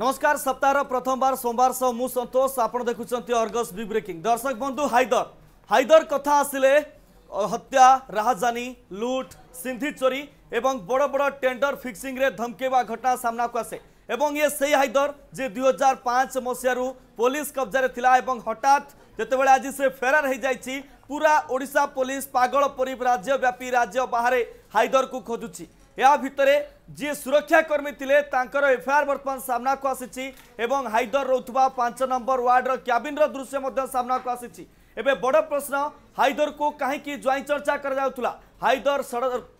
नमस्कार सप्ताह प्रथम बार सोमवार सतोष आप देखते अर्गस बी ब्रेकिंग दर्शक बंधु हाइदर हाइदर कथा आसिले हत्या राहजानी लुट सिंधी चोरी एवं बड़ बड़ टेंडर फिक्सिंग रे धमकेवा घटना सामना को आसे एवं ये से हाइदर जे 2005 हजार पाँच मसीह पुलिस कब्जा थिला एवं हठात जितेबाला आज से फेरार हो जा पूरा ओडा पुलिस पगल राज्य राज्यव्यापी राज्य बाहर हाइदर को खोजुची ଏହା ଭିତରେ ଯିଏ ସୁରକ୍ଷାକର୍ମୀ ଥିଲେ ତାଙ୍କର ଏଫ୍ଆଇଆର୍ ବର୍ତ୍ତମାନ ସାମ୍ନାକୁ ଆସିଛି ଏବଂ ହାଇଦର ରହୁଥିବା ପାଞ୍ଚ ନମ୍ବର ୱାର୍ଡର କ୍ୟାବିନ୍ର ଦୃଶ୍ୟ ମଧ୍ୟ ସାମ୍ନାକୁ ଆସିଛି ଏବେ ବଡ଼ ପ୍ରଶ୍ନ ହାଇଦରକୁ କାହିଁକି ଜ୍ୱାଇଁ ଚର୍ଚ୍ଚା କରାଯାଉଥିଲା ହାଇଦର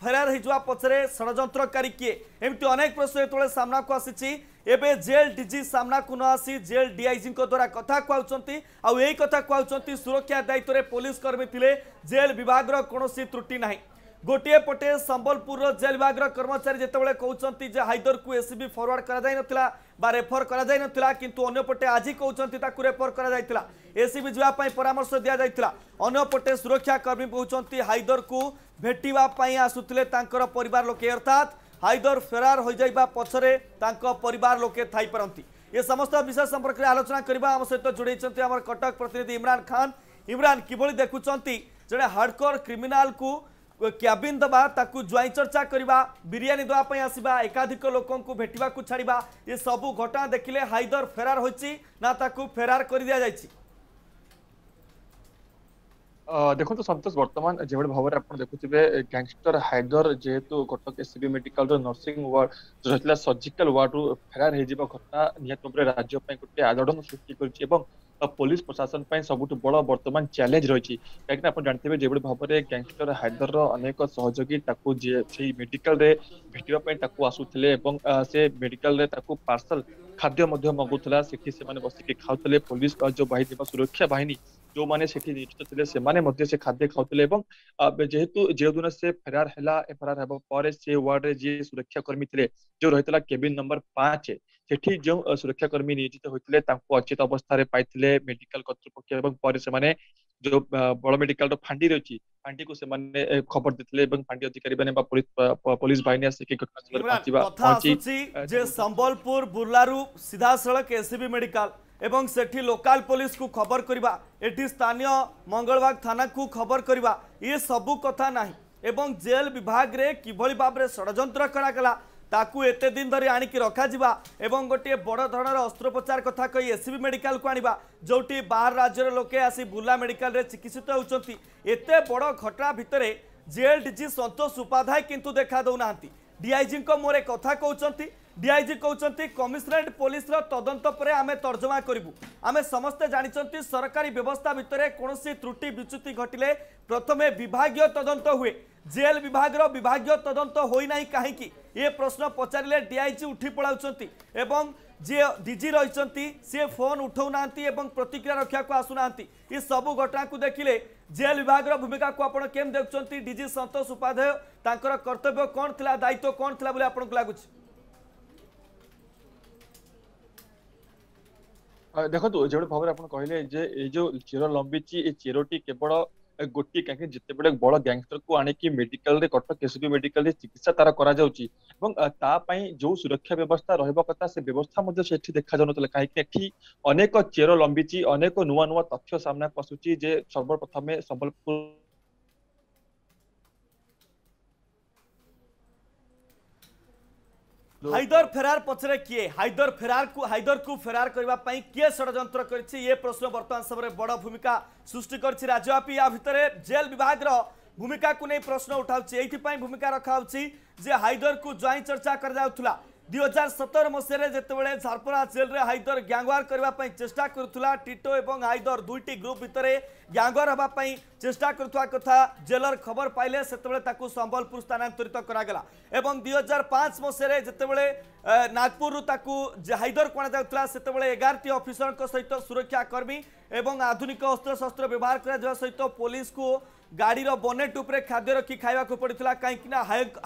ଫେରାର ହୋଇଯିବା ପଛରେ ଷଡ଼ଯନ୍ତ୍ରକାରୀ କିଏ ଏମିତି ଅନେକ ପ୍ରଶ୍ନ ଯେତେବେଳେ ସାମ୍ନାକୁ ଆସିଛି ଏବେ ଜେଲ୍ ଡିଜି ସାମ୍ନାକୁ ନ ଆସି ଜେଲ୍ ଡିଆଇଜିଙ୍କ ଦ୍ୱାରା କଥା କୁହାଉଛନ୍ତି ଆଉ ଏହି କଥା କୁହାଉଛନ୍ତି ସୁରକ୍ଷା ଦାୟିତ୍ୱରେ ପୋଲିସ କର୍ମୀ ଥିଲେ ଜେଲ୍ ବିଭାଗର କୌଣସି ତ୍ରୁଟି ନାହିଁ गोटे पटे सम्बलपुर जेल विभाग कर्मचारी जिते बड़े जे हाइदर को एसबी फरवर्ड कर रेफर कर किपटे आज कौन ताक रेफर कर एसबी जाप परामर्श दि जाता अंपटे सुरक्षा कर्मी कौन हाइदर को भेटापी आसुले पर लोके अर्थात हाइदर फेरार हो जा पचरे पर लोके थपरती ये समस्त विषय संपर्क में आलोचना करने आम सहित जोड़े आम कटक प्रतिनिधि इमरान खान इमरान किभ देखुंट जड़े हार्डकोर क्रिमिनाल को କ୍ୟାବିନ୍ ଦେବା ତାକୁ ଜ୍ୱାଇଁ ଚର୍ଚ୍ଚା କରିବା ବିରିୟାନୀ ଦେବା ପାଇଁ ଆସିବା ଏକାଧିକ ଲୋକଙ୍କୁ ଭେଟିବାକୁ ଛାଡ଼ିବା ଏସବୁ ଘଟଣା ଦେଖିଲେ ହାଇଦର ଫେରାର ହୋଇଛି ନା ତାକୁ ଫେରାର କରିଦିଆଯାଇଛି ଦେଖନ୍ତୁ ସନ୍ତୋଷ ବର୍ତ୍ତମାନ ଯେଭଳି ଭାବରେ ଆପଣ ଦେଖୁଥିବେ ଗ୍ୟାଙ୍ଗଷ୍ଟର ହାଇଦର ଯେହେତୁ କଟକ ଏସ୍ସିବି ମେଡିକାଲର ନର୍ସିଂ ୱାର୍ଡ ରହିଥିଲା ସର୍ଜିକାଲ ୱାର୍ଡରୁ ଫେରାର ହେଇଯିବା ଘଟଣା ନିହାତି ଭାବରେ ରାଜ୍ୟ ପାଇଁ ଗୋଟେ ଆଲୋଡ଼ନ ସୃଷ୍ଟି କରିଛି ଏବଂ ପୋଲିସ ପ୍ରଶାସନ ପାଇଁ ସବୁଠୁ ବଡ଼ ବର୍ତ୍ତମାନ ଚ୍ୟାଲେଞ୍ଜ ରହିଛି କାହିଁକିନା ଆପଣ ଜାଣିଥିବେ ଯେଭଳି ଭାବରେ ଗ୍ୟାଙ୍ଗଷ୍ଟର ହାଇଦରର ଅନେକ ସହଯୋଗୀ ତାକୁ ସେଇ ମେଡିକାଲରେ ଭେଟିବା ପାଇଁ ତାକୁ ଆସୁଥିଲେ ଏବଂ ସେ ମେଡିକାଲରେ ତାକୁ ପାର୍ସଲ ଖାଦ୍ୟ ମଧ୍ୟ ମଗୁଥିଲା ସେଠି ସେମାନେ ବସିକି ଖାଉଥିଲେ ପୋଲିସ ଯୋଉ ବାହିନୀ ବା ସୁରକ୍ଷା ବାହିନୀ जो मैंने नियोजित थे से खाद्य खाऊ जेहेतु जोदिन से फेरार है फेरार हाँ से वार्ड जी सुरक्षाकर्मी थे जो रही केबिन नंबर पांच से जो सुरक्षाकर्मी नियोजित होते अचेत अवस्था पाई मेडिकल करतृपक्ष जो बड़ मेडिकल फांडी रही फांडी को से माने खबर देते फांडी अधिकारी माने पुलिस बाहन आसिक संबलपुर बुर्लू सीधा एसीबी मेडिकल ଏବଂ ସେଠି ଲୋକାଲ ପୋଲିସକୁ ଖବର କରିବା ଏଠି ସ୍ଥାନୀୟ ମଙ୍ଗଳବାଗ ଥାନାକୁ ଖବର କରିବା ଇଏ ସବୁ କଥା ନାହିଁ ଏବଂ ଜେଲ ବିଭାଗରେ କିଭଳି ଭାବରେ ଷଡ଼ଯନ୍ତ୍ର କରାଗଲା ତାକୁ ଏତେ ଦିନ ଧରି ଆଣିକି ରଖାଯିବା ଏବଂ ଗୋଟିଏ ବଡ଼ ଧରଣର ଅସ୍ତ୍ରୋପଚାର କଥା କହି ଏସ୍ସିବି ମେଡିକାଲକୁ ଆଣିବା ଯେଉଁଠି ବାହାର ରାଜ୍ୟର ଲୋକେ ଆସି ବୁର୍ଲା ମେଡିକାଲରେ ଚିକିତ୍ସିତ ହେଉଛନ୍ତି ଏତେ ବଡ଼ ଘଟଣା ଭିତରେ jail D G Santosh Upadhyay କିନ୍ତୁ ଦେଖା ଦେଉନାହାନ୍ତି ଡିଆଇଜିଙ୍କ ମୁହଁରେ କଥା କହୁଛନ୍ତି ডিআইজি কৌঁচ কমিশনরেট পুলিশর তদন্ত পরে আমি তর্জমা করবু আমি সমস্তে জাঁচান সরকারি ব্যবস্থা ভিতরে কোণী ত্রুটি বিচ্যুতি ঘটলে প্রথমে বিভাগীয় তদন্ত হুয়ে জেল বিভাগর বিভাগীয় তদন্ত হয়ে না কী এ প্রশ্ন পচারে ডিআইজি উঠি পড়াউন এবং যে ডিজি রয়েছেন সে ফোন উঠাও না এবং প্রতিক্রিয়া রক্ষাকে আসু না এই সবু ঘটনাকে দেখলে জেল বিভাগর ভূমিকা আপনার কেম দেখছেন ডিজি সন্তোষ উপাধ্যায় তাঁর কর্তব্য কণ লা দায়িত্ব কণ লা বলে আপনার লাগুছে ଦେଖନ୍ତୁ ଯେଉଁଭଳି ଭାବରେ ଆପଣ କହିଲେ ଯେ ଏଇ ଯୋଉ ଚେର ଲମ୍ବିଛି ଏ ଚେରଟି କେବଳ ଗୋଟିଏ କାହିଁକି ଯେତେବେଳେ ବଡ ଗ୍ୟାଙ୍ଗଷ୍ଟରକୁ ଆଣିକି ମେଡିକାଲରେ କଟକ କେଶରୀ ମେଡିକାଲରେ ଚିକିତ୍ସା ତାର କରାଯାଉଛି ଏବଂ ତା ପାଇଁ ଯୋଉ ସୁରକ୍ଷା ବ୍ୟବସ୍ଥା ରହିବା କଥା ସେ ବ୍ୟବସ୍ଥା ମଧ୍ୟ ସେଠି ଦେଖାଯାଉନଥିଲା କାହିଁକି ଏଠି ଅନେକ ଚେର ଲମ୍ବିଛି ଅନେକ ନୂଆ ନୂଆ ତଥ୍ୟ ସାମ୍ନାକୁ ଆସୁଛି ଯେ ସର୍ବପ୍ରଥମେ ସମ୍ବଲପୁର হাইদর ফেরার পছরে কিয়ে হাইদর ফেরার কু হাইদর কু ফেরার করিবা পাই কিয়ে ষড়যন্ত্র করেছে এ প্রশ্ন বর্তমান সময়ে বড় ভূমিকা সৃষ্টি করেছে রাজ্যব্যাপী ইয়া ভিতরে জেল বিভাগের ভূমিকা কু নেই প্রশ্ন উঠাউছি এইথিপাই ভূমিকা রখা হচ্ছে যে হাইদর কু জয় চর্চা করা যাওয়া ଦୁଇ ହଜାର ସତର ମସିହାରେ ଯେତେବେଳେ ଝାରପଡ଼ା ଜେଲ୍ରେ ହାଇଦର ଗ୍ୟାଙ୍ଗୱାର କରିବା ପାଇଁ ଚେଷ୍ଟା କରୁଥିଲା ଟିଟୋ ଏବଂ ହାଇଦର ଦୁଇଟି ଗ୍ରୁପ୍ ଭିତରେ ଗ୍ୟାଙ୍ଗୱାର ହେବା ପାଇଁ ଚେଷ୍ଟା କରୁଥିବା କଥା ଜେଲର ଖବର ପାଇଲେ ସେତେବେଳେ ତାକୁ ସମ୍ବଲପୁର ସ୍ଥାନାନ୍ତରିତ କରାଗଲା ଏବଂ ଦୁଇ ହଜାର ପାଞ୍ଚ ମସିହାରେ ଯେତେବେଳେ ନାଗପୁରରୁ ତାକୁ ହାଇଦର କୁହାଯାଉଥିଲା ସେତେବେଳେ ଏଗାରଟି ଅଫିସରଙ୍କ ସହିତ ସୁରକ୍ଷାକର୍ମୀ ଏବଂ ଆଧୁନିକ ଅସ୍ତ୍ରଶସ୍ତ୍ର ବ୍ୟବହାର କରାଯିବା ସହିତ ପୋଲିସକୁ গাড়ির বনেট উপরে খাদ্য রক্ষি খাইবাকু পড়িলা কাইকি না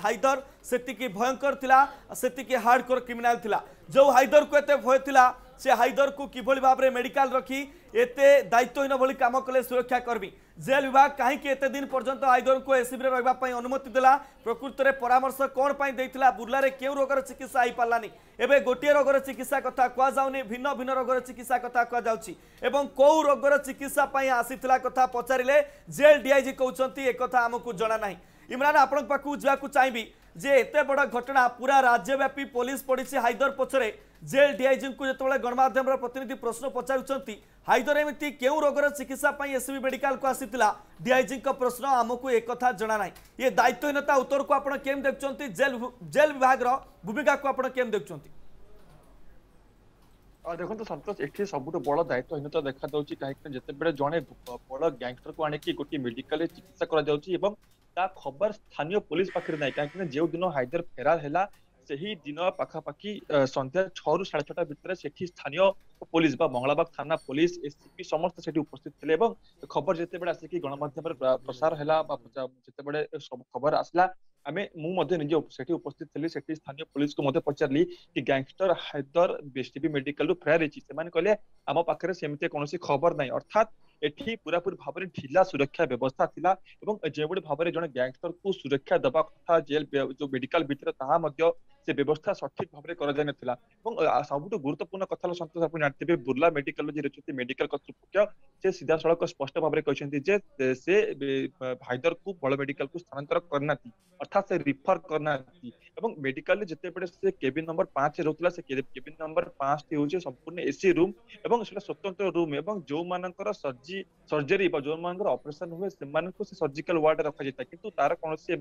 হাইদর সেটিকি ভয়ঙ্কর লা সেটিকি হার্ডকোর ক্রিমিনাল লা যে হাইদর কু এতে ভয় লা সে হাইদর কু কিভাবে ভাবে মেডিকাল রক্ষি এতে দায়িত্বহীন ভাবে কাম কলে সুরক্ষা কর্মী জেল বিভাগ কাহিকি এতে দিন পর্যন্ত আইগরঙ্কু এসিবিরে রহবা অনুমতি দেলা প্রকৃতরে পরামর্শ কোণ পাই দেইথিলা বুর্লারে কেউ রোগর চিকিৎসা হইপারানি এবে গোটিয়ে রোগর চিকিৎসা কথা কুয়া যাওনি ভিন্ন ভিন্ন রোগর চিকিৎসা কথা কুয়া যাচ্ছি এবং কেউ রোগর চিকিৎসা পাই আসিথিলা কথা পচারিলে জেল ডিআইজি কৌছন্তি একথা আমকু জনা নাই ইমরান আপনার পাখু যাওয়া চাইবি যে এত বড় ঘটনা পুরা রাজ্যব্যাপী পুলিশ পড়ছে হাইদর পছরে জেল ডিআইজিঙ্কু যেতবে গণমাধ্যমর প্রতিনিধি প্রশ্ন পচারুচ্ছেন হাইদর এমিতি কেউ রোগর চিকিৎসা পাই এসবি মেডিকালকু আসিলা ডিআইজিঙ্ক প্রশ্ন আমকু একথা জনা না ইয়ে দায়িত্বহীনতা উত্তরকু আপনার কেম দেখুম জেল জেল বিভাগর ভূমিকাকু আপনার কেম দেখুম ଦେଖନ୍ତୁ ସନ୍ତୋଷ ଏଠି ସବୁଠୁ ବଡ ଦାୟିତ୍ୱହୀନତା ଦେଖାଯାଉଛି କାହିଁକି ନା ଯେତେବେଳେ ଜଣେ ବଡ ଗ୍ୟାଙ୍ଗଷ୍ଟରକୁ ଆଣିକି ଗୋଟିଏ ମେଡିକାଲରେ ଚିକିତ୍ସା କରାଯାଉଛି ଏବଂ ତା ଖବର ସ୍ଥାନୀୟ ପୋଲିସ ପାଖରେ ନାହିଁ କାହିଁକି ନା ଯେଉଁ ଦିନ ହାଇଦର ଫେରାର ହେଲା ସେହି ଦିନ ପାଖାପାଖି ସନ୍ଧ୍ୟା ଛଅରୁ ସାଢେ ଛଅଟା ଭିତରେ ସେଠି ସ୍ଥାନୀୟ ପୋଲିସ ବା ମଙ୍ଗଳାବାଗ ଥାନା ପୋଲିସ ଏସିପି ସମସ୍ତେ ସେଠି ଉପସ୍ଥିତ ଥିଲେ ଏବଂ ଖବର ଯେତେବେଳେ ଆସିକି ଗଣମାଧ୍ୟମରେ ପ୍ରସାର ହେଲା ବା ଯେତେବେଳେ ଖବର ଆସିଲା ଆମେ ମୁଁ ମଧ୍ୟ ନିଜେ ସେଠି ଉପସ୍ଥିତ ଥିଲି ସେଠି ସ୍ଥାନୀୟ ପୋଲିସକୁ ମଧ୍ୟ ପଚାରିଲି କି ଗ୍ୟାଙ୍ଗଷ୍ଟର ହାଇଦର ବିଏସ୍ଟିପି ମେଡିକାଲରୁ ଫେରାର ହେଇଛି ସେମାନେ କହିଲେ ଆମ ପାଖରେ ସେମିତି କୌଣସି ଖବର ନାହିଁ ଅର୍ଥାତ୍ पूरा पूरी भाव में ढिला सुरक्षा व्यवस्था थी जो भाव में जन गैंगस्टर को सुरक्षा दवा कथा जेल जो मेडिकल भितर ता से व्यवस्था सठिक भाव में करा ना सब गुरुत्वपूर्ण कथ सतोष आप जानते हैं बुर्ला मेडिकल रही मेडिकल करतृपक्ष से सीधा सड़क स्पष्ट भाव में कहते हैं से भाईदर को बड़ मेडिकल को स्थानातर करना अर्थात से रिफर करना এবং মেডিকেল জেতে পড়েছে কেবিন নম্বর 5 রয়েছে কেবিন নম্বর 5 তে হচ্ছে সম্পূর্ণ এসি রুম এবং সেটা স্বতন্ত্র রুম এবং যো মাননকর সার্জি সার্জারি বা যো মাননকর অপারেশন হবে সে মাননকো সার্জিক্যাল ওয়ার্ড রাখা যায় কিন্তু তার কোন সে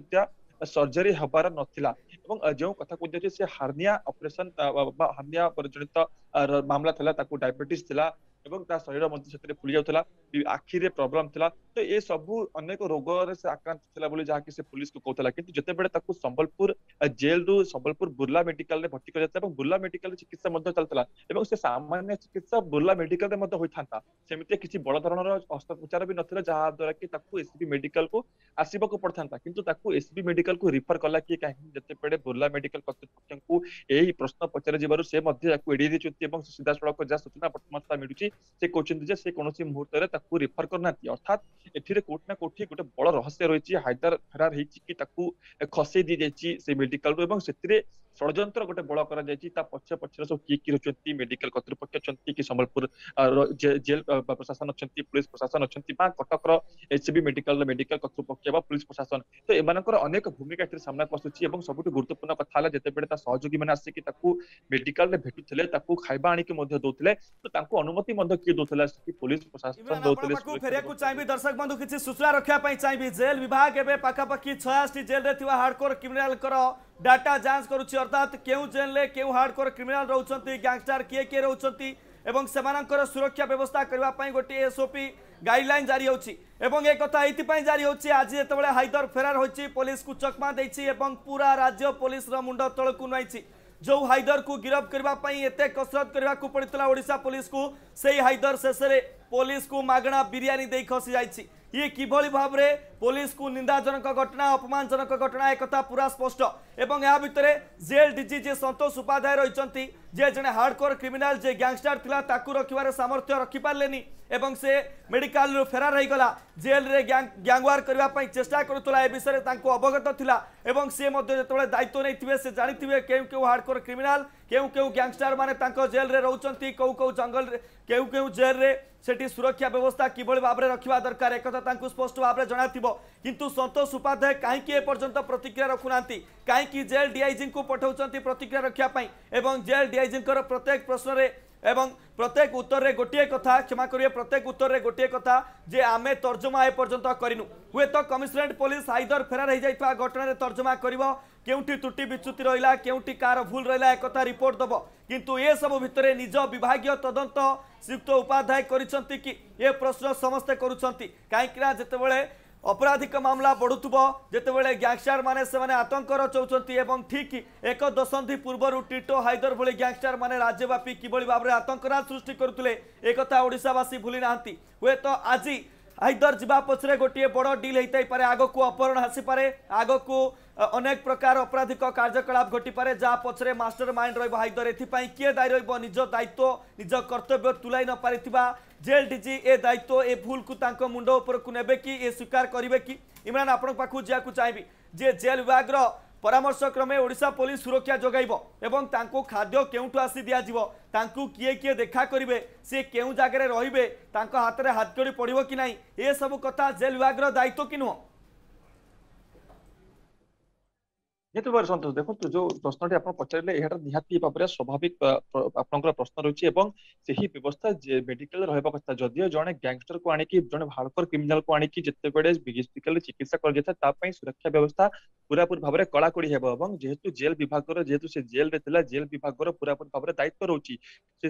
সার্জারি হওয়ার নথিলা এবং যো কথা কজছে সে হারনিয়া অপারেশন বা হারনিয়া পরিচিত মামলা থলা তাকু ডায়াবেটিস থিলা এবং তা শরীরবন্তি ক্ষেত্রে পুলি যাওতালা কি আখিরে প্রবরাম থলা তো এ সবু अनेক রোগৰেৰে আক্রান্ত থলা বলি যাহা কি সে পুলিশ কো কওতালা কিন্তু জেতে বেডা তাকু সম্বলপুর জেল দু সম্বলপুর বুরলা মেডিকেল নে ভর্তি কৰাত আৰু বুরলা মেডিকেল চিকিৎসা মদ্ধে চলতালা আৰু সে সামান্যা চিকিৎসা বুরলা মেডিকেলৰ মতা হৈ থকা সেমতে কিছি বড় ধৰণৰ অস্ত্ৰোপচাৰো নিথিলা যাহাৰ দ্বাৰা কি তাকু এসপি মেডিকেল কো আছিবক পঢ়তা কিন্তু তাকু এসপি মেডিকেল কো ৰিফৰ কৰলা কি काही জেতে পেড়ে বুরলা মেডিকেল পক্ষত পক্ষক এই প্ৰশ্ন পচৰি যিবাৰ সে মদ্ধে আকু এডিচুতি আৰু সিধাছলক যোৱা সূচনা বৰ্তমানতে লাভিছে से कहते से कौन मुहूर्त में रेफर करना अर्थात एथे कौट ना कौटी गोटे बड़ रहस्य रही हायदार फेरार होती कि खसई दी जाए मेडिकल रूम से षड़ गोटे बड़ कर पचे पचर सब किए किए रही मेडिकल कर संबलपुर जेल प्रशासन अच्छा पुलिस प्रशासन अच्छा कटक एसबी मेडिकल मेडिकल कर पुलिस प्रशासन तो एमक भूमिका सामना को आसूची और सब गुरुत्वपूर्ण कथा जिते बहुत सहयोगी मैंने आसिक मेडिकल भेटू थे आणिक दौले तो अनुमति অন্তকি দতলাসি কি পুলিশ প্রশাসন দতলাসি কও ফেরিয়া কু চাইবি দর্শক বন্ধু কি সুসরা রক্ষা পই চাইবি জেল বিভাগ এবে পাকা পকি 68 জেল রে থিওয়া হার্ডকোর ক্রিমিনাল কর ডাটা জান্স করুচি অর্থাৎ কেউ জেল লে কেউ হার্ডকোর ক্রিমিনাল রহুচন্তি গ্যাংস্টার কি কে রহুচন্তি এবং সেমানংকর সুরক্ষা ব্যবস্থা করিবা পই গটি এসওপি গাইডলাইন জারি হয়চি এবং এক কথা এইতি পই জারি হয়চি আজি এত বলে হায়দার ফেরার হচি পুলিশ কু চকমা দেইচি এবং পুরা রাজ্য পুলিশ র মুন্ড তলকুনাইচি जो हाइदर को गिरफ्त करने कसरत करने को पड़ता ओडा पुलिस को से हाइदर शेषे पुलिस को मगणा बिरीयी दे खसी जाती ये किभली भाव में पुलिस को निंदाजनक घटना अपमानजनक घटना एक पूरा स्पष्ट एवं या भितर जेल डीजी जी सतोष उपाध्याय रही ଯେ ଜଣେ ହାର୍ଡକୋର କ୍ରିମିନାଲ ଯେ ଗ୍ୟାଙ୍ଗଷ୍ଟର ଥିଲା ତାକୁ ରଖିବାର ସାମର୍ଥ୍ୟ ରଖିପାରିଲେନି ଏବଂ ସେ ମେଡିକାଲରୁ ଫେରାର ହୋଇଗଲା ଜେଲରେ ଗ୍ୟାଙ୍ଗୱାର କରିବା ପାଇଁ ଚେଷ୍ଟା କରୁଥିଲା ଏ ବିଷୟରେ ତାଙ୍କୁ ଅବଗତ ଥିଲା ଏବଂ ସେ ମଧ୍ୟ ଯେତେବେଳେ ଦାୟିତ୍ୱ ନେଇଥିବେ ସେ ଜାଣିଥିବେ କେଉଁ କେଉଁ ହାର୍ଡକୋର କ୍ରିମିନାଲ কেউ কেউ গ্যাংস্টার মানে তাঁর জেলরে রোচান কেউ কেউ জঙ্গল কেউ কেউ জেলরে সেটি সুরক্ষা ব্যবস্থা কিভাবে ভাবে রাখা দরকার একথা তাঁর স্পষ্ট ভাবে জনাথিব কিন্তু সন্তোষ উপাধ্যায় কী এপর্যন্ত প্রতিক্রিয়া রাখুনা কী জেল ডিআইজি পঠাউন প্রতিক্রিয়া রক্ষাপ্রাই এবং জেল ডিআইজিঙ্কর প্রত্যেক প্রশ্নরে এবং প্রত্যেক উত্তরের গোটিয়ে কথা ক্ষমা করিবে প্রত্যেক উত্তরের গোটিয়ে কথা যে আমি তর্জমা এপর্যন্ত করিনু হুয়েত কমিশনারেট পুলিশ হাইদর ফেরার হয়ে যাই ঘটনার তর্জমা করব କେଉଁଠି ତ୍ରୁଟି ବିଚ୍ୟୁତି ରହିଲା କେଉଁଠି କାହାର ଭୁଲ ରହିଲା ଏକଥା ରିପୋର୍ଟ ଦେବ କିନ୍ତୁ ଏସବୁ ଭିତରେ ନିଜ ବିଭାଗୀୟ ତଦନ୍ତ ଶ୍ରୀଯୁକ୍ତ ଉପାଧ୍ୟାୟ କରିଛନ୍ତି କି ଏ ପ୍ରଶ୍ନ ସମସ୍ତେ କରୁଛନ୍ତି କାହିଁକିନା ଯେତେବେଳେ ଅପରାଧିକ ମାମଲା ବଢ଼ୁଥିବ ଯେତେବେଳେ ଗ୍ୟାଙ୍ଗଷ୍ଟରମାନେ ସେମାନେ ଆତଙ୍କ ରଚଉଛନ୍ତି ଏବଂ ଠିକ୍ ଏକ ଦଶନ୍ଧି ପୂର୍ବରୁ ଟିଟୋ ହାଇଦର ଭଳି ଗ୍ୟାଙ୍ଗଷ୍ଟରମାନେ ରାଜ୍ୟବ୍ୟାପୀ କିଭଳି ଭାବରେ ଆତଙ୍କରାଜ ସୃଷ୍ଟି କରୁଥିଲେ ଏକଥା ଓଡ଼ିଶାବାସୀ ଭୁଲି ନାହାନ୍ତି ହୁଏତ ଆଜି ଆଇଦର ଯିବା ପଛରେ ଗୋଟିଏ ବଡ଼ ଡିଲ୍ ହେଇଥାଇପାରେ ଆଗକୁ ଅପହରଣ ଆସିପାରେ ଆଗକୁ ଅନେକ ପ୍ରକାର ଅପରାଧିକ କାର୍ଯ୍ୟକଳାପ ଘଟିପାରେ ଯାହା ପଛରେ ମାଷ୍ଟର ମାଇଣ୍ଡ ରହିବ ହାଇଦର ଏଥିପାଇଁ କିଏ ଦାୟୀ ରହିବ ନିଜ ଦାୟିତ୍ୱ ନିଜ କର୍ତ୍ତବ୍ୟ ତୁଲାଇ ନପାରିଥିବା ଜେଲ୍ ଡିଜି ଏ ଦାୟିତ୍ୱ ଏ ଭୁଲକୁ ତାଙ୍କ ମୁଣ୍ଡ ଉପରକୁ ନେବେ କି ଏ ସ୍ୱୀକାର କରିବେ କି ଇମ୍ରାନ ଆପଣଙ୍କ ପାଖକୁ ଯିବାକୁ ଚାହିଁବି ଯେ ଜେଲ୍ ବିଭାଗର পরামর্শক্রমে ওড়শা পুলিশ সুরক্ষা যোগাইব এবং তাঁকু খাদ্য কেউঠু আসি দিয়াযিব তাঁকু কিয়ে কিয়ে দেখা করবে সি কেউ জায়গায় রহবে তাঁক হাতের হাতকড়ি পড়ব কি না এসব কথা জেল বিভাগের দায়িত্ব কি নুহ ନିହାତି ଭାବରେ ସନ୍ତୋଷ ଦେଖନ୍ତୁ ଯୋଉ ପ୍ରଶ୍ନଟି ଆପଣ ପଚାରିଲେ ଏହାଟା ନିହାତି ଭାବରେ ସ୍ୱାଭାବିକ ଆପଣଙ୍କର ପ୍ରଶ୍ନ ରହିଛି ଏବଂ ସେହି ବ୍ୟବସ୍ଥା ମେଡିକାଲ ରହିବା କଥା ଯଦିଓ ଜଣେ ଗ୍ୟାଙ୍ଗଷ୍ଟରକୁ ଆଣିକି ଜଣେ ହାର୍ଡକୋର କ୍ରିମିନାଲକୁ ଆଣିକି ଯେତେବେଳେ ମେଡିକାଲରେ ଚିକିତ୍ସା କରାଯାଇଥାଏ ତା ପାଇଁ ସୁରକ୍ଷା ବ୍ୟବସ୍ଥା ପୁରାପୁରି ଭାବରେ କଡ଼ାକଡ଼ି ହେବ ଏବଂ ଯେହେତୁ ଜେଲ୍ ବିଭାଗର ଯେହେତୁ ସେ ଜେଲ୍ରେ ଥିଲା ଜେଲ୍ ବିଭାଗର ପୁରାପୁରି ଭାବରେ ଦାୟିତ୍ୱ ରହୁଛି ସେ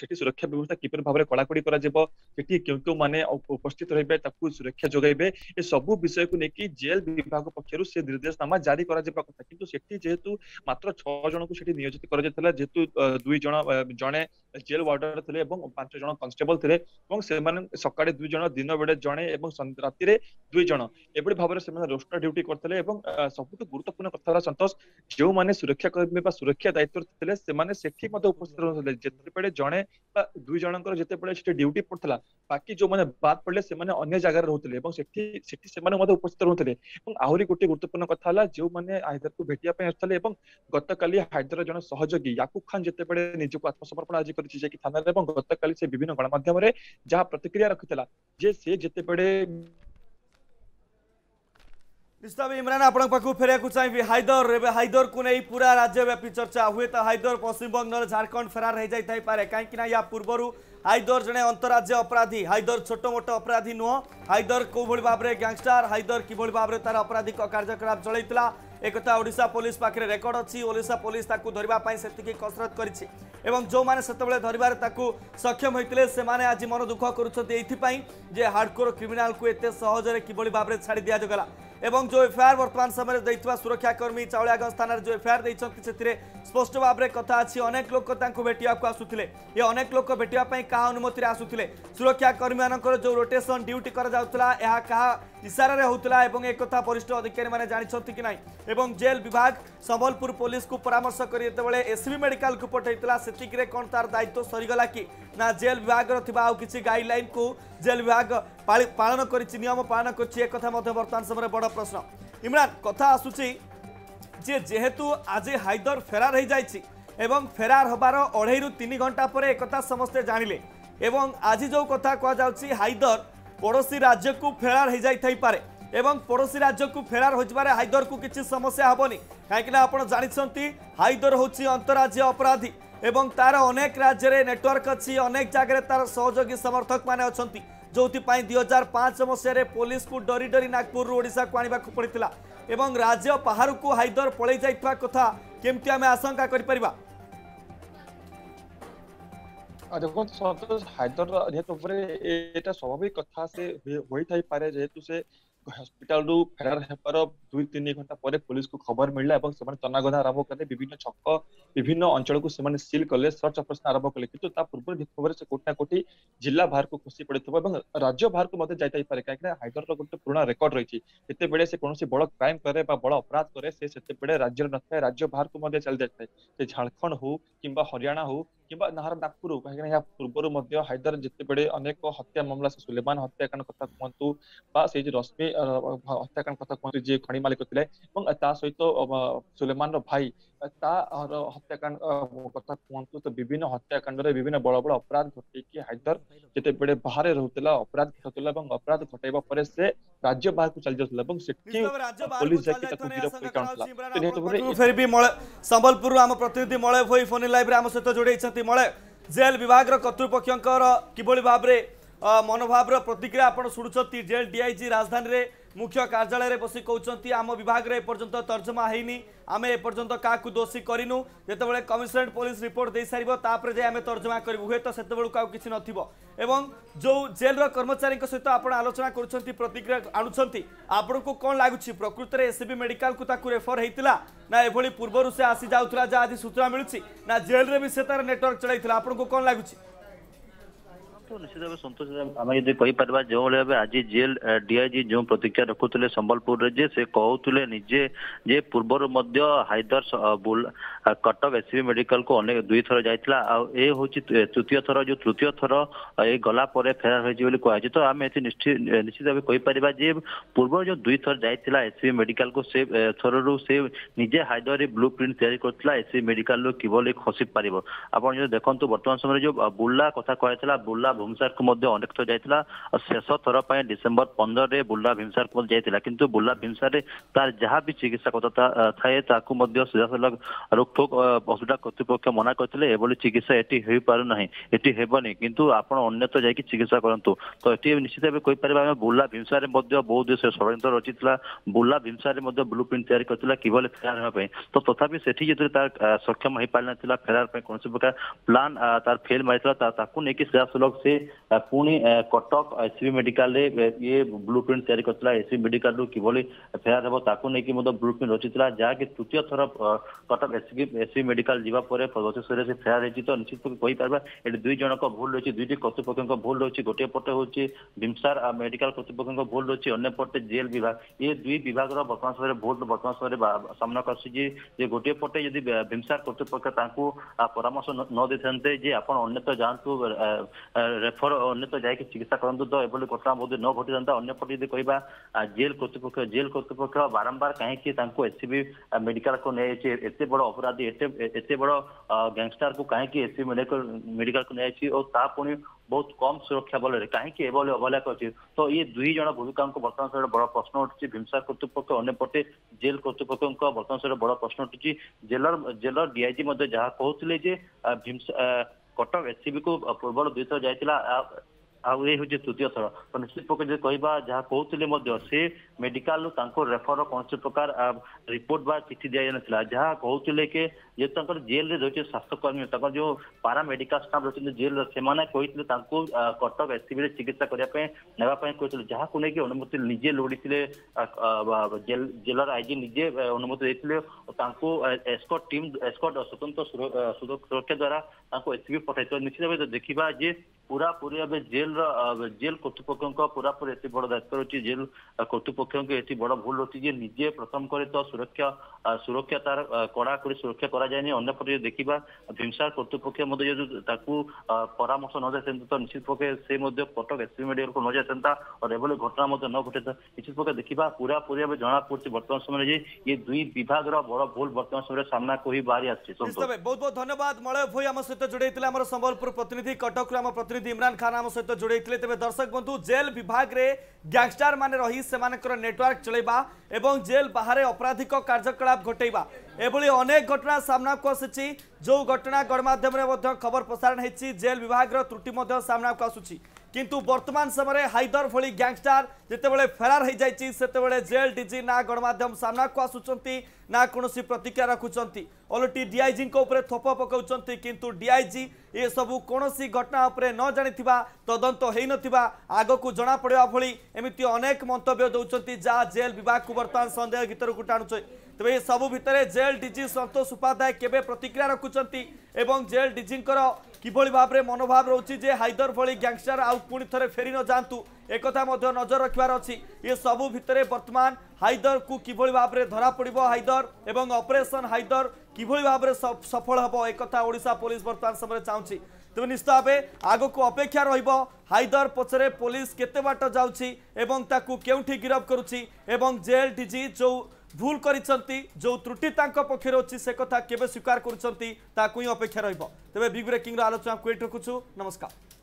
ସେଠି ସୁରକ୍ଷା ବ୍ୟବସ୍ଥା କିପରି ଭାବରେ କଡ଼ାକଡ଼ି କରାଯିବ ସେଠି କେଉଁ କେଉଁ ମାନେ ଉପସ୍ଥିତ ରହିବେ ତାକୁ ସୁରକ୍ଷା ଯୋଗାଇବେ ଏ ସବୁ ବିଷୟକୁ ନେଇକି ଜେଲ୍ ବିଭାଗ ପକ୍ଷରୁ ସେ ନିର୍ଦ୍ଦେଶନାମା ଜାରି କରାଯିବା କଥା କିନ୍ତୁ ସେଠି ଯେହେତୁ ମାତ୍ର ଛଅ ଜଣଙ୍କୁ ସେଠି ନିୟୋଜିତ କରାଯାଇଥିଲା ଯେହେତୁ ଦୁଇ ଜଣ ଜଣେ ଜେଲ ୱାର୍ଡର ଥିଲେ ଏବଂ ପାଞ୍ଚ ଜଣ କନଷ୍ଟେବଲ ଥିଲେ ଏବଂ ସେମାନେ ସକାଳେ ଦୁଇ ଜଣ ଦିନ ବେଳେ ଜଣେ ଏବଂ ରାତିରେ ଦୁଇ ଜଣ ଏଭଳି ଭାବରେ ସେମାନେ ରୋଷ୍ଟର ଡ୍ୟୁଟି କରିଥିଲେ ଏବଂ ସବୁଠୁ ଗୁରୁତ୍ୱପୂର୍ଣ୍ଣ କଥା ହେଲା ସନ୍ତୋଷ ଯେଉଁମାନେ ସୁରକ୍ଷା କର୍ମୀ ବା ସୁରକ୍ଷା ଦାୟିତ୍ୱରେ ଥିଲେ ସେମାନେ ସେଠି ମଧ୍ୟ ଉପସ୍ଥିତ ରହୁଥିଲେ ଯେତେବେଳେ ଜଣେ ବା ଦୁଇ ଜଣଙ୍କର ଯେତେବେଳେ ସେଠି ଡ୍ୟୁଟି ପଡୁଥିଲା ବାକି ଯୋଉମାନେ ବାଦ ପଡିଲେ ସେମାନେ ଅନ୍ୟ ଜାଗାରେ ରହୁଥିଲେ ଏବଂ ସେଠି ସେଠି ସେମାନେ ମଧ୍ୟ ଉପସ୍ଥିତ ରହୁଥିଲେ ଏବଂ ଆହୁରି ଗୋଟେ ଗୁରୁତ୍ୱପୂର୍ଣ୍ଣ କଥା ହେଲା ଯେଉଁମାନେ ᱛᱟᱠᱩ ᱵᱷᱮᱴᱤᱭᱟ ᱯᱮ ᱟᱥᱛᱟᱞᱮ ᱮᱵᱚᱝ ᱜᱚᱛᱠᱟᱞᱤ ᱦᱟᱭᱫᱨᱟᱡᱚᱱ ᱥᱚᱦᱚᱡᱚᱜᱤ ᱭᱟᱠᱩᱵ ᱠᱷᱟᱱ ᱡᱮᱛᱮ ᱯᱟᱲᱮ ᱱᱤᱡᱚ ᱠᱚ ᱟત્મᱥᱚᱯᱚᱨᱯᱚᱱ ᱟᱡᱤ ᱠᱚᱨᱤ ᱪᱤᱡᱮ ᱠᱤ ᱛᱷᱟᱱᱟᱨᱮ ᱮᱵᱚᱝ ᱜᱚᱛᱠᱟᱞᱤ ᱥᱮ ᱵᱤᱵᱤᱱᱚ ᱜᱚᱱ ᱢᱟᱫᱷᱭᱚᱢᱨᱮ ᱡᱟᱦᱟ ᱯᱨᱚᱛᱤᱠᱨᱤᱭᱟ ᱨᱟᱠᱷᱤᱛᱟᱞᱟ ᱡᱮ ᱥᱮ ᱡᱮᱛᱮ ᱯᱟᱲᱮ ᱤᱥᱛᱟᱵᱮ ᱤᱢᱨᱟᱱ ᱟᱯᱱᱟ ᱯᱟᱠᱚ ᱯᱷᱮᱨᱮ ᱠᱩ ᱪᱟᱭᱵᱤ ᱦᱟᱭᱫᱨᱮ ᱮᱵᱮ ᱦᱟᱭᱫᱨᱮ ᱠ একথা ওড়শা পুলিশ পাখে রেকর্ড অছি ওড়শা পুলিশ তাকে ধরা সেটিকি কসরত করেছে এবং যে সেতবে ধরবার তাকে সক্ষম হয়েছিল সে আজ মন দুঃখ করছেন এইপাই যে হার্ডকোর ক্রিমিনাল কু এত সহজে কিভাবে ভাবে ছাড়ি দিয়াগলা এবং যে এফআইআর বর্তমান সময় দেওয়া সুরক্ষাকর্মী চাউলিয়াগঞ্জ থানার যে এফআইআর দিয়েছেন সেটি স্পষ্ট ভাবে কথা আছে অনেক লোক তাঁকু ভেটা আসুলে এ অনেক লোক ভেটা কাহা অনুমতি আসুলে সুরক্ষাকর্মী মানুষ যে রোটেসন ডিউটি করা যাওয়া কাহা ইশারে হোলা এবং একথা বরিষ্ঠ অধিকারী মানে জাঁচান কি না এবং জেল বিভাগ সম্বলপুর পুলিশকে পরামর্শ করে যেতবে এসবি মেডিকাল পঠাইলা সেতিকিরে কোণ তার দায়িত্ব সরিগলা কি না জেল বিভাগের থাকা আউ কিছু গাইডলাইন কু জেল বিভাগ পালন করেছে নিয়ম পালন করছে একথা বর্তমান সময় বড় প্রশ্ন ইমরান কথা আসুচি যে যেহেতু আজ হায়দর ফেরার হয়ে যাইছি এবং ফেরার হবার অঢ়াই রু তিন ঘন্টা পরে একথা সমস্তে জাঁলে এবং আজ যে কথা কুযাচ্ছি হায়দর পড়োশী রাজ্যকু ফেরার হয়ে যাই পারে এবং ପଡ଼ୋଶୀ ରାଜ୍ୟକୁ ଫେରାର ହୋଇଯିବାରେ ହାଇଦରକୁ କିଛି ସମସ୍ୟା ହେବନି କାହିଁକିନା ଆପଣ ଜାଣିଛନ୍ତି ହାଇଦର ହେଉଛି ଅନ୍ତରାଜ୍ୟ ଅପରାଧୀ ଏବଂ ତାର ଅନେକ ରାଜ୍ୟରେ ନେଟୱାର୍କ ଅଛି ଅନେକ ଜାଗାରେ ତାର ସହଯୋଗୀ ସମର୍ଥକମାନେ ଅଛନ୍ତି ଯେଉଁଥିପାଇଁ ଦୁଇ ହଜାର ପାଞ୍ଚ ମସିହାରେ ପୋଲିସକୁ ଡରି ଡରି ନାଗପୁରରୁ ଓଡ଼ିଶାକୁ ଆଣିବାକୁ ପଡ଼ିଥିଲା ଏବଂ ରାଜ୍ୟ ବାହାରକୁ ହାଇଦର ପଳେଇ ଯାଇଥିବା କଥା କେମିତି ଆମେ ଆଶଙ୍କା କରିପାରିବା দেখুন সন্তোষ হায়দর যেহেতু উপরে এটা স্বাভাবিক কথা সে হয়ে থাইপারে যেহেতু সে ହସ୍ପିଟାଲରୁ ଫେରାର ହେବାର ଦୁଇ ତିନି ଘଣ୍ଟା ପରେ ପୋଲିସକୁ ଖବର ମିଳିଲା ଏବଂ ସେମାନେ ତନାଗଧା ଆରମ୍ଭ କଲେ ବିଭିନ୍ନ ଛକ ବିଭିନ୍ନ ଅଞ୍ଚଳକୁ ସେମାନେ ସିଲ୍ କଲେ ସର୍ଚ୍ଚ ଅପରେସନ ଆରମ୍ଭ କଲେ କିନ୍ତୁ ତା ପୂର୍ବରୁ ନିଶ୍ଚିତ ଭାବରେ ସେ କୋଟି ନା କୋଟି ଜିଲ୍ଲା ବାହାରକୁ ଖସି ପଡିଥିବ ଏବଂ ରାଜ୍ୟ ବାହାରକୁ ମଧ୍ୟ ଯାଇଥାଇପାରେ କାହିଁକିନା ହାଇଦରର ଗୋଟେ ପୁରୁଣା ରେକର୍ଡ ରହିଛି ଯେତେବେଳେ ସେ କୌଣସି ବଡ଼ କ୍ରାଇମ କରେ ବା ବଡ଼ ଅପରାଧ କରେ ସେ ସେତେବେଳେ ରାଜ୍ୟରେ ନଥାଏ ରାଜ୍ୟ ବାହାରକୁ ମଧ୍ୟ ଚାଲି ଯାଇଥାଏ ସେ ଝାଡ଼ଖଣ୍ଡ ହଉ କିମ୍ବା ହରିୟାଣା ହଉ କିମ୍ବା ନାହାର ନାଗପୁର କାହିଁକିନା ଏହା ପୂର୍ବରୁ ମଧ୍ୟ ହାଇଦର ଯେତେବେଳେ ଅନେକ ହତ୍ୟା ମାମଲା ସେ ସୁଲେମାନ ହତ୍ୟାକାଣ୍ଡ କଥା କୁହନ୍ତୁ ବା ସେଇ ଯୋଉ ରଶ୍ମି ହତ୍ୟାକାଣ୍ଡ କଥା କୁହନ୍ତି ଯିଏ ଖଣି ମାଲିକ ଥିଲେ ଏବଂ ତା ସହିତ ସୁଲେମାନର ଭାଇ ତାର ହତ୍ୟାକାଣ୍ଡ କଥା କୁହନ୍ତୁ ତ ବିଭିନ୍ନ ହତ୍ୟାକାଣ୍ଡରେ ବିଭିନ୍ନ ବଡ ବଡ ଅପରାଧ ଘଟେଇକି ହାଇଦର ଯେତେବେଳେ ବାହାରେ ରହୁଥିଲା ଅପରାଧ ଘଟୁଥିଲା ଏବଂ ଅପରାଧ ଘଟାଇବା ପରେ ସେ ରାଜ୍ୟ ବାହାରକୁ ଚାଲି ଯାଉଥିଲା ଏବଂ ସେଠି ପୋଲିସ ଯାଇକି ତାକୁ ଗିରଫ କରି ଆଣୁଥିଲା ଫେର ବି ମଳେ ସମ୍ବଲପୁରରୁ ଆମ ପ୍ରତିନିଧି ମଳୟ ଭୋଇ ଫୋନ୍ ଲାଇଭରେ ଆମ ସହିତ ଯୋଡେଇଛନ୍ତି ମଳୟ ଜେଲ୍ ବିଭାଗର କର୍ତ୍ତୃପକ୍ଷଙ୍କର କିଭଳି ଭାବରେ मनोभाव प्रतिक्रिया आप शुणुंट जेल डीआईजी राजधानी में मुख्य कार्यालय में बस कौन आम विभाग एपर्तंत तर्जमा होनी आम एपर्तंत क्या दोषी करू जो कमिशनरेट पुलिस रिपोर्ट दे सारे जाए तर्जमा करूँ हूँ तो से किसी नवं जो जेल रर्मचारी सहित आप आलोचना कर प्रतिक्रिया आपण को कौन लगुच प्रकृत में एस बी मेडिकाल रेफर होता ना ये पूर्व से आसी जाऊ सूचना मिलूँ ना जेल्रे भी से तार नेटवर्क चलता आपको कौन लगुच्छी તો નિશ્ચિત ସନ୍ତୋଷ ଆମେ ଯଦି କହିପାରିବା ଯେଉଁଭଳି ଭାବେ ଆଜି ଜେଲ୍ ଡିଆଇଜି ଯେଉଁ ପ୍ରତିକ୍ରିୟା ରଖୁଥିଲେ ସମ୍ବଲପୁରରେ ଯେ ସେ କହୁଥିଲେ ନିଜେ ଯେ ପୂର୍ବରୁ ମଧ୍ୟ ହାଇଦର କଟକ ଏସ୍ସିବି ମେଡିକାଲକୁ ଅନେକ ଦୁଇଥର ଯାଇଥିଲା ଆଉ ଏ ହେଉଛି ତୃତୀୟ ଥର ଯେଉଁ ତୃତୀୟ ଥର ଏ ଗଲା ପରେ ଫେରାର ହୋଇଛି ବୋଲି କୁହାଯାଇଛି ତ ଆମେ ଏଠି ନିଶ୍ଚିତ ଭାବେ କହିପାରିବା ଯେ ପୂର୍ବରୁ ଯେଉଁ ଦୁଇଥର ଯାଇଥିଲା ଏସ୍ସିବି ମେଡିକାଲକୁ ସେ ଥରରୁ ସେ ନିଜେ ହାଇଦରରେ ବ୍ଲୁ ପ୍ରିଣ୍ଟ ତିଆରି କରିଥିଲା ଏସ୍ସିବି ମେଡିକାଲରୁ କିଭଳି ଖସି ପାରିବ ଆପଣ ଯଦି ଦେଖନ୍ତୁ ବର୍ତ୍ତମାନ ସମୟରେ ଯେଉଁ ବୁର୍ଲା କଥା କୁହାଯାଇଥିଲା ବୁର୍ଲା କୁ ମଧ୍ୟ ଅନେକ ଥର ଯାଇଥିଲା ଆଉ ଶେଷ ଥର ପାଇଁ ଡିସେମ୍ବର ପନ୍ଦରରେ ବୁର୍ଲା ଭୀମସାରକୁ ମଧ୍ୟ ଯାଇଥିଲା କିନ୍ତୁ ବୁର୍ଲା ଭୀମସାରରେ ତାର ଯାହା ବି ଚିକିତ୍ସା କଥା ଥାଏ ତାକୁ ମଧ୍ୟ ସିଧାସଳଖ ରୋକଠୋକ ହସ୍ପିଟାଲ କର୍ତ୍ତୃପକ୍ଷ ମନା କରିଥିଲେ ଏଭଳି ଚିକିତ୍ସା ଏଠି ହେଇପାରୁନାହିଁ ଏଠି ହେବନି କିନ୍ତୁ ଆପଣ ଅନ୍ୟତ୍ର ଯାଇକି ଚିକିତ୍ସା କରନ୍ତୁ ତ ଏଠି ନିଶ୍ଚିତ ଭାବେ କହିପାରିବା ଆମେ ବୁର୍ଲା ଭୀମସାରରେ ମଧ୍ୟ ବହୁତ ଷଡ଼ଯନ୍ତ୍ର ରଚିଥିଲା ବୁର୍ଲା ଭୀମସାରରେ ମଧ୍ୟ ବ୍ଲୁ ପ୍ରିଣ୍ଟ ତିଆରି କରିଥିଲା କିଭଳି ଫେରାର ହେବା ପାଇଁ ତ ତଥାପି ସେଠି ଯେତେବେଳେ ତାର ସକ୍ଷମ ହେଇପାରିନଥିଲା ଫେରାର ପାଇଁ କୌଣସି ପ୍ରକାର ପ୍ଲାନ୍ ତାର ଫେଲ୍ ମାରିଥିଲା ତାକୁ ନେଇକି ସିଧାସଳଖ से पुणी कटक एस सी मेडिका ये ब्लू प्रिंट या एस सी मेडिका कि फेयर हम ताक नहीं ब्लूप्रिंट रचिता जहाँ कि तृतीय थर Cuttack S S C medical जावापर से फेयर होती तो निश्चित रूप कही पार्बा ये दुई जन भूल रही दुईट कर्तृपक्ष भूल रही गोटे पटे हूँ भीमसार मेडिकल कर्तृपक्ष भूल रही अंपटे जेल विभाग ये दुई विभाग बर्तमान समय भूल बर्तमान समय सामना जे गोटे पटे जदि भीमसार कर्तृपक्ष परामर्श न जे आप जातु ରେଫର ଅନ୍ୟତ୍ର ଯାଇକି ଚିକିତ୍ସା କରନ୍ତୁ ତ ଏଭଳି ଘଟଣା ବୋଧେ ନ ଘଟିଥାନ୍ତା ଅନ୍ୟପଟେ ଯଦି କହିବା ଜେଲ କର୍ତ୍ତୃପକ୍ଷ ଜେଲ କର୍ତ୍ତୃପକ୍ଷ ବାରମ୍ବାର କାହିଁକି ତାଙ୍କୁ ଏସ୍ସିବି ମେଡିକାଲକୁ ନିଆଯାଇଛି ଏତେ ବଡ ଅପରାଧୀ ଏତେ ଏତେ ବଡ ଗ୍ୟାଙ୍ଗଷ୍ଟାରକୁ କାହିଁକି ଏସ୍ସିବି ମେଡିକାଲକୁ ନିଆଯାଇଛି ଓ ତା ପୁଣି ବହୁତ କମ୍ ସୁରକ୍ଷା ବଳରେ କାହିଁକି ଏଭଳି ଅବହେଳା କରିଛି ତ ଇଏ ଦୁଇ ଜଣ ଭୂମିକାଙ୍କୁ ବର୍ତ୍ତମାନ ସମୟରେ ବଡ ପ୍ରଶ୍ନ ଉଠିଛି ଭୀମସାର କର୍ତ୍ତୃପକ୍ଷ ଅନ୍ୟପଟେ ଜେଲ କର୍ତ୍ତୃପକ୍ଷଙ୍କ ବର୍ତ୍ତମାନ ସମୟରେ ବଡ ପ୍ରଶ୍ନ ଉଠିଛି ଜେଲର ଜେଲର ଡିଆଇଜି ମଧ୍ୟ ଯାହା କହୁଥିଲେ ଯେ ଭୀମସା कटक एससीबी को पूर्व दुई थर जा ଆଉ ଏ ହେଉଛି ତୃତୀୟ ଥର ତ ନିଶ୍ଚିତ ପକ୍ଷେ ଯଦି କହିବା ଯାହା କହୁଥିଲେ ମଧ୍ୟ ସେ ମେଡିକାଲରୁ ତାଙ୍କୁ ରେଫର କୌଣସି ପ୍ରକାର ରିପୋର୍ଟ ବା ଚିଠି ଦିଆଯାଇନଥିଲା ଯାହା କହୁଥିଲେ କି ଯେହେତୁ ତାଙ୍କର ଜେଲରେ ରହିଛି ସ୍ୱାସ୍ଥ୍ୟକର୍ମୀ ତାଙ୍କର ଯେଉଁ ପାରା ମେଡିକାଲ ଷ୍ଟାଫ୍ ରହିଛନ୍ତି ଜେଲରେ ସେମାନେ କହିଥିଲେ ତାଙ୍କୁ କଟକ ଏସ୍ସିବିରେ ଚିକିତ୍ସା କରିବା ପାଇଁ ନେବା ପାଇଁ କହିଥିଲେ ଯାହାକୁ ନେଇକି ଅନୁମତି ନିଜେ ଲୋଡ଼ିଥିଲେ ଜେଲର ଆଇଜି ନିଜେ ଅନୁମତି ଦେଇଥିଲେ ତାଙ୍କୁ ଏସ୍କଟ ଟିମ୍ ଏସ୍କଟ ସ୍ୱତନ୍ତ୍ର ସୁରକ୍ଷା ଦ୍ୱାରା ତାଙ୍କୁ ଏସ୍ସିବି ପଠାଇଥିଲେ ନିଶ୍ଚିତ ଭାବେ ଦେଖିବା ଯେ ପୁରାପୁରି ଏବେ ଜେଲର ଜେଲ କର୍ତ୍ତୃପକ୍ଷଙ୍କ ପୁରାପୁରି ଏତେ ବଡ ଦାୟିତ୍ୱ ରହିଛି ଜେଲ କର୍ତ୍ତୃପକ୍ଷଙ୍କ ଏଠି ବଡ ଭୁଲ ରହିଛି ଯେ ନିଜେ ପ୍ରଥମ କରି ତ ସୁରକ୍ଷା ସୁରକ୍ଷା ତାର କଡାକଡି ସୁରକ୍ଷା କରାଯାଏନି ଅନ୍ୟପଟେ ଦେଖିବା ଭୀମସାର କର୍ତ୍ତୃପକ୍ଷ ମଧ୍ୟ ଯଦି ତାକୁ ପରାମର୍ଶ ନ ଯାଇଥାନ୍ତା ତ ନିଶ୍ଚିତ ପକ୍ଷେ ସେ ମଧ୍ୟ କଟକ ଏସ୍ପି ମେଡିକାଲକୁ ନ ଯାଇଥାନ୍ତା ଆଉ ଏଭଳି ଘଟଣା ମଧ୍ୟ ନ ଘଟିଥାନ୍ତା ନିଶ୍ଚିତ ପକ୍ଷେ ଦେଖିବା ପୁରାପୁରି ଏବେ ଜଣାପଡୁଛି ବର୍ତ୍ତମାନ ସମୟରେ ଯେ ଏ ଦୁଇ ବିଭାଗର ବଡ ଭୁଲ ବର୍ତ୍ତମାନ ସମୟରେ ସାମ୍ନାକୁ ହିଁ ବାହାରି ଆସିଛି ବହୁତ ବହୁତ ଧନ୍ୟବାଦ ମଳୟ ଭୋଇ ଆମ ସହିତ ଯୋଡେଇଥିଲେ ଆମର ସମ୍ବଲପୁର ପ୍ରତିନିଧି କଟକରୁ ଆମ ପ୍ରତିନିଧି প্রধানমন্ত্রী ইমরান খান আম সহ যোড়াইলে তবে দর্শক বন্ধু জেল বিভাগে গ্যাংস্টার মানে রহি সে নেটওয়ার্ক চলাইবা এবং জেল বাহারে অপরাধিক কার্যকলাপ ঘটাইবা এভাবে অনেক ঘটনা সামনাকু আসিছি যে ঘটনা গণমাধ্যমে খবর প্রসারণ হয়েছি জেল বিভাগের ত্রুটি সামনাকু আসুচি কিন্তু বর্তমান সময়ে হাইদর ভি গ্যাংস্টার যেতবে ফেরার হয়ে যাই সেতবে জেল ডিজি না গণমাধ্যম সামনাকু আসুচার না কোণী প্রতিক্রিয়া রাখুচার ওলটি ডিআইজি উপরে থপ পকাউন কিন্তু ডিআইজি এসবু কোণী ঘটনা উপরে ন জাঁথা তদন্ত হয়ে নগকু জনাপড়া ভি এমিতি অনেক মন্তব্য দৌঁতে যা জেল বিভাগকে বর্তমান সন্দেহ ভিতরক টাণুছে তবে এসবু ভিতরে জেল ডিজি সন্তোষ উপাধ্যায় কেবে প্রতিক্রিয়া রাখুচার এবং জেল ডিজিঙ্কর কিভাবে ভাবে মনোভাব রয়েছে যে হাইদর ভাই গ্যাংস্টার আপনি থরে ফেরি নযাতু একথা নজর রাখবার অসবু ভিতরে বর্তমান হাইদর কু কিভাবে ভাবে ধরা পড়ব হাইদর এবং অপরেসন হাইদর কিভাবে ভাবে সফল হব একথা ওড়শা পুলিশ বর্তমান সময় চাহুছি তবে নিশ্চিত ভাবে আগক অপেক্ষা রহব হাইদর পছরে পুলিশ কেতে বাট যাচ্ছি এবং তাকে কেউঠি গিরফ করুছি এবং জেল ডিজি যে ভুল করেছেন যে ত্রুটি তাঁর পক্ষে রয়েছে সে কথা কেবে স্বীকার করছেন তাকে অপেক্ষা রহব তবে বিগ ব্রেকিং আলোচনা কোয়েট রখুছু নমস্কার